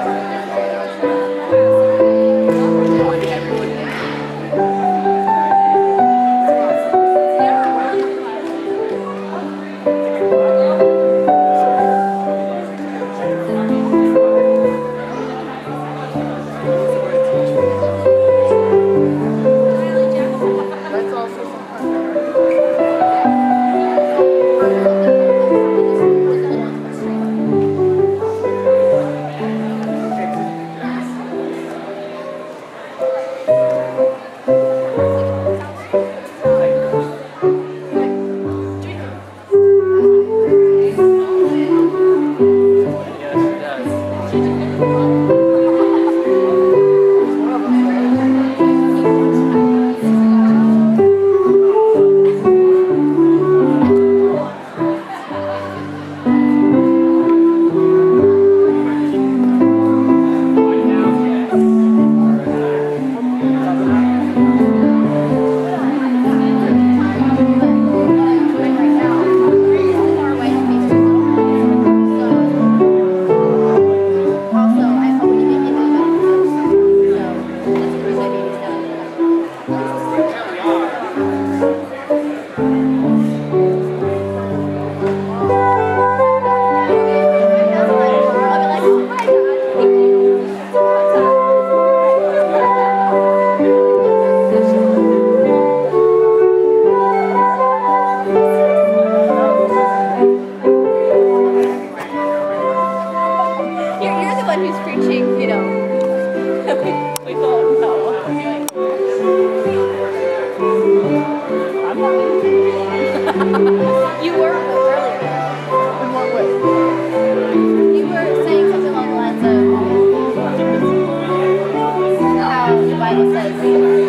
Amen. Amen.